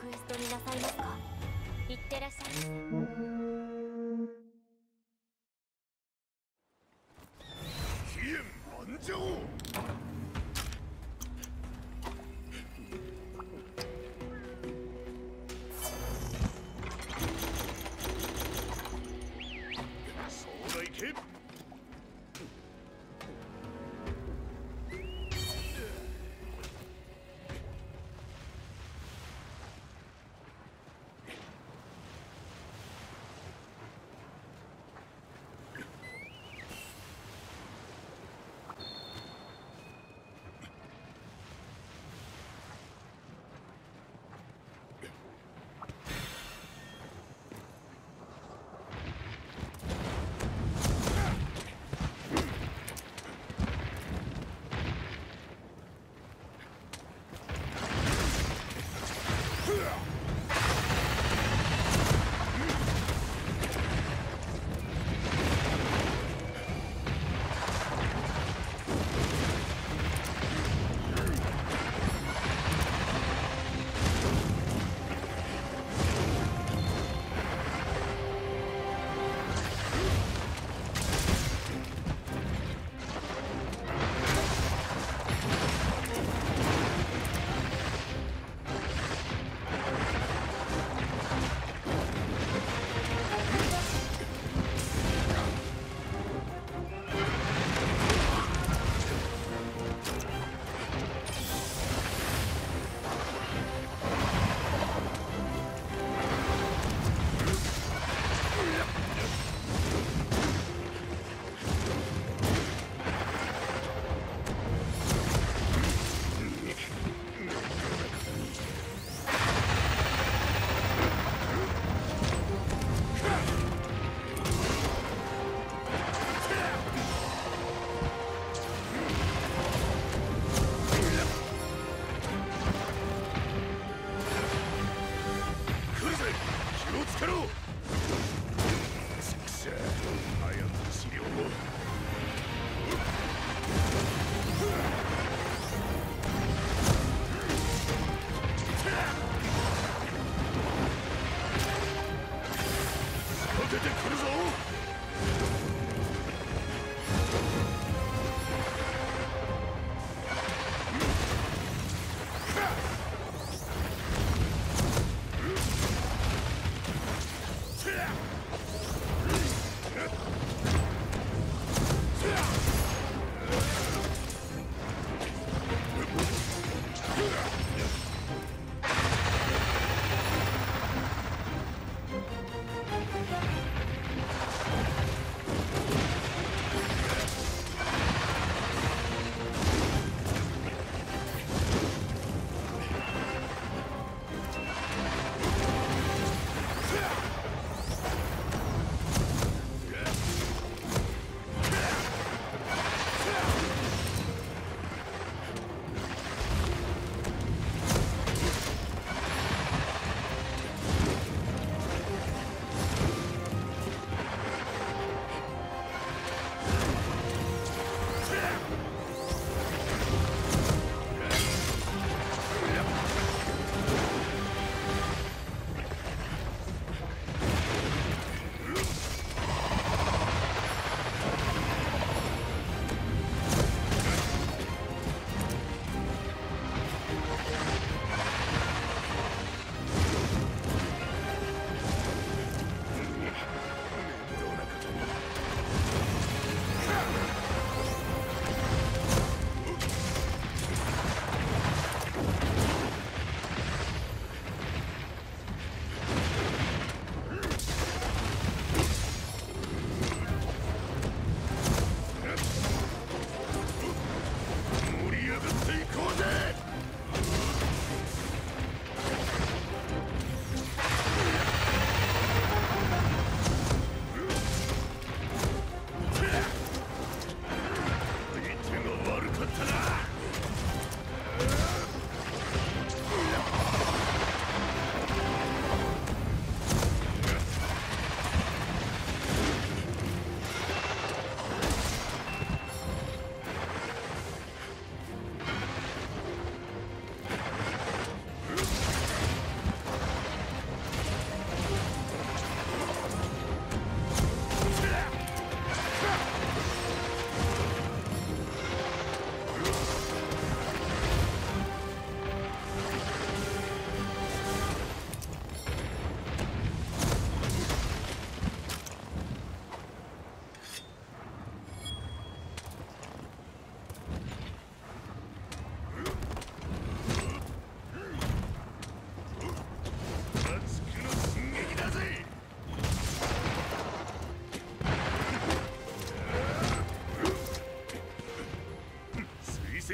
クエストになさいますか？いってらっしゃい。ませ飛燕万丈。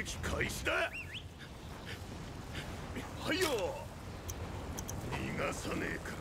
開始だ。はいよ。逃がさねえか。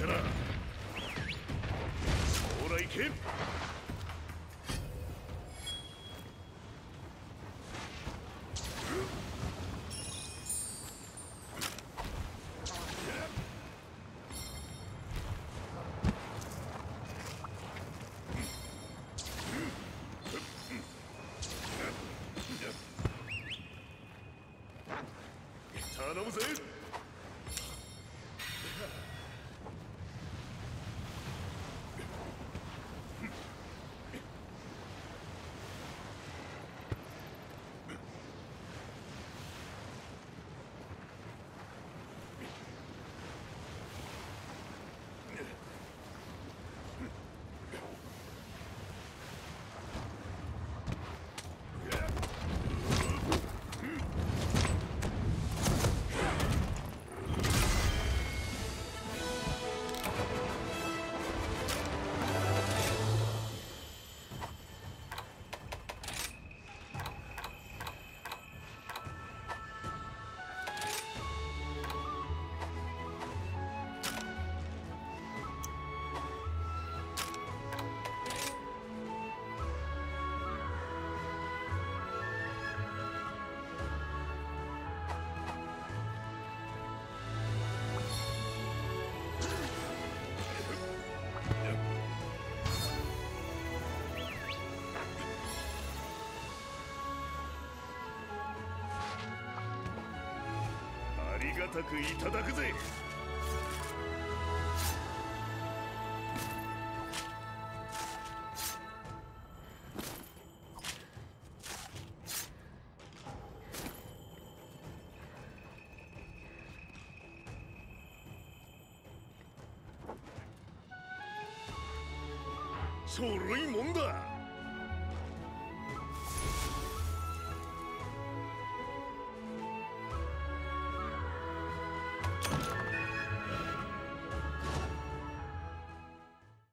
したなほ頼むぜ。がたくいただくぜ。そろいもんだ。